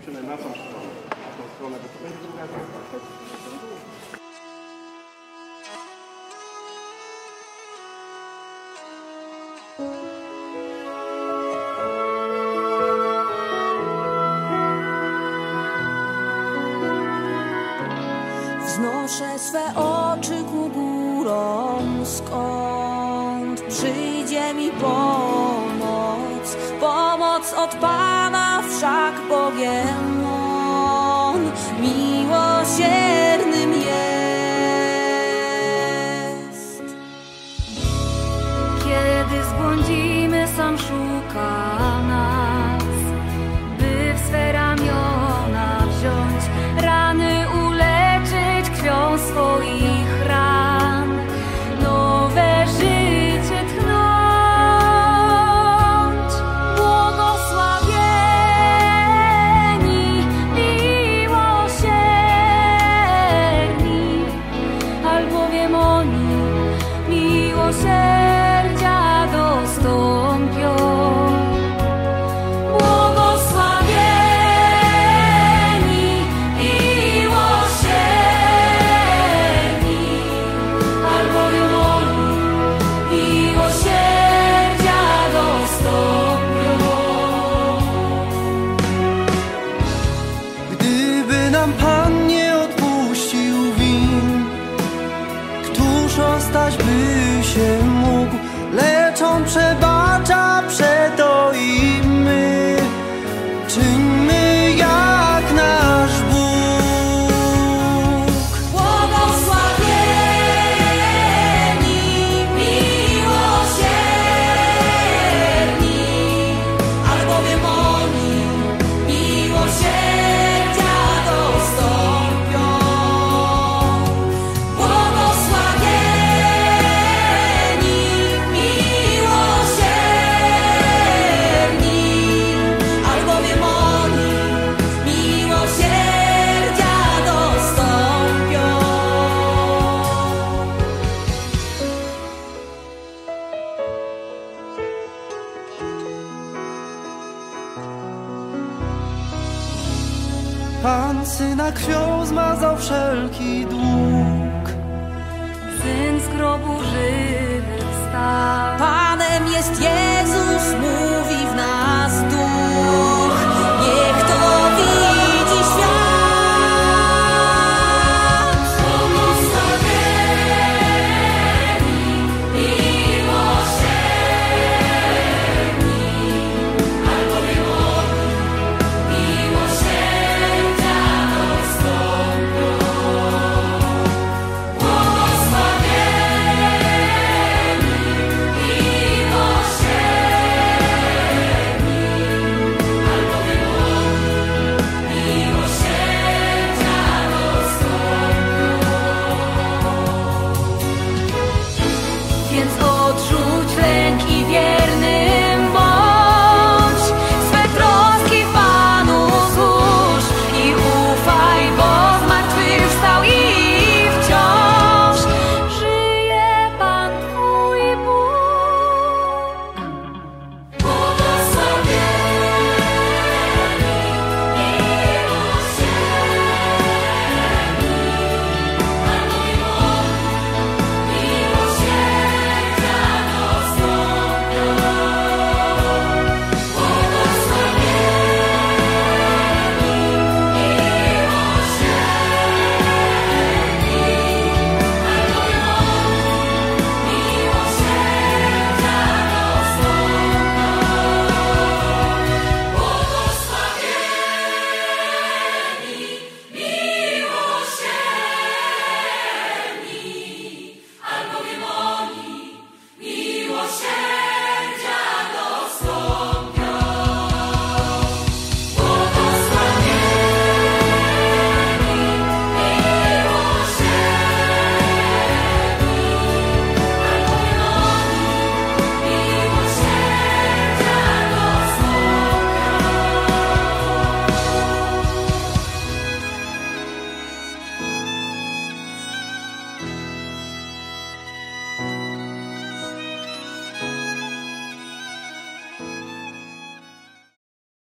przynajmniej na tą stronę, na tą stronę, bo to będzie druga strona. Wznoszę swe oczy ku górom, skąd przyjdzie mi pomoc. Pomoc od Pana wszak Bogiem Pan nie odpuścił win, któż ostać by się mógł? Lecz On przebacza, Pan syna krwią zmazał wszelki dług. Syn z grobu żywy wstał. Panem jest Jezus, mówi